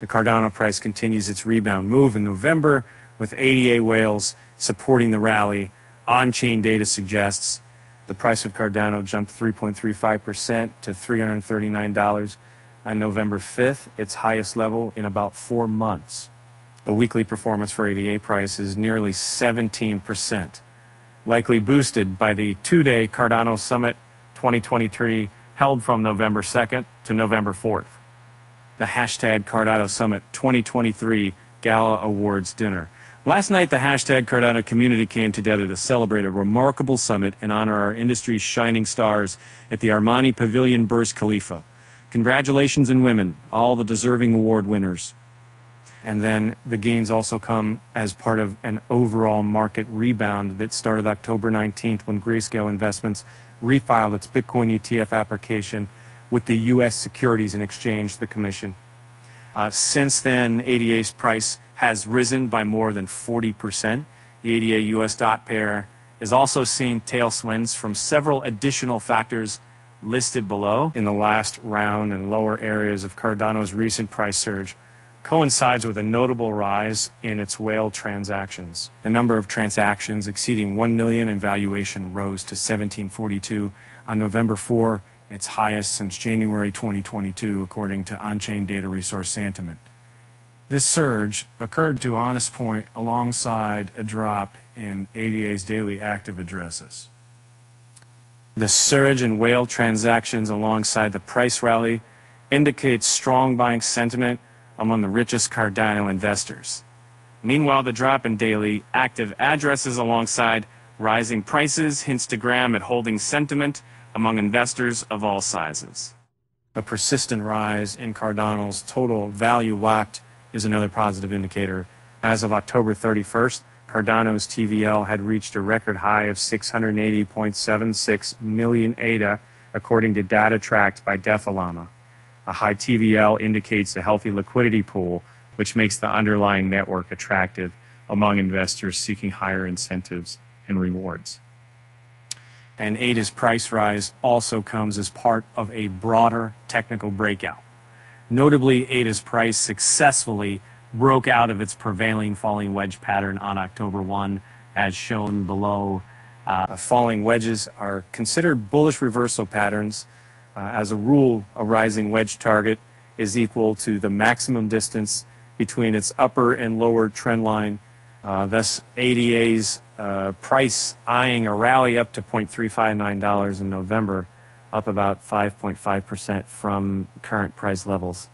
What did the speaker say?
The Cardano price continues its rebound move in November, with ADA whales supporting the rally. On-chain data suggests the price of Cardano jumped 3.35% to $339 on November 5th, its highest level in about four months. The weekly performance for ADA price is nearly 17%, likely boosted by the two-day Cardano Summit 2023 held from November 2nd to November 4th the hashtag Cardano Summit 2023 Gala Awards dinner. Last night, the hashtag Cardano community came together to celebrate a remarkable summit and honor our industry's shining stars at the Armani Pavilion Burj Khalifa. Congratulations and women, all the deserving award winners. And then the gains also come as part of an overall market rebound that started October 19th when Grayscale Investments refiled its Bitcoin ETF application with the U.S. Securities and Exchange, the Commission. Uh, since then, ADA's price has risen by more than 40%. The ADA US dot pair is also seeing tailwinds from several additional factors listed below. In the last round and lower areas of Cardano's recent price surge coincides with a notable rise in its whale transactions. The number of transactions exceeding 1 million in valuation rose to 1742 on November 4 its highest since January 2022, according to on-chain data resource Santiment. This surge occurred to Honest Point alongside a drop in ADA's daily active addresses. The surge in whale transactions alongside the price rally indicates strong buying sentiment among the richest Cardano investors. Meanwhile, the drop in daily active addresses alongside rising prices hints to Graham at holding sentiment among investors of all sizes. A persistent rise in Cardano's total value WACT is another positive indicator. As of October 31st, Cardano's TVL had reached a record high of 680.76 million ADA, according to data tracked by DefiLlama. A high TVL indicates a healthy liquidity pool, which makes the underlying network attractive among investors seeking higher incentives and rewards and ADA's price rise also comes as part of a broader technical breakout. Notably, ADA's price successfully broke out of its prevailing falling wedge pattern on October 1, as shown below. Uh, falling wedges are considered bullish reversal patterns. Uh, as a rule, a rising wedge target is equal to the maximum distance between its upper and lower trend line. Uh, thus, ADA's uh, price eyeing a rally up to $0.359 in November, up about 5.5% from current price levels.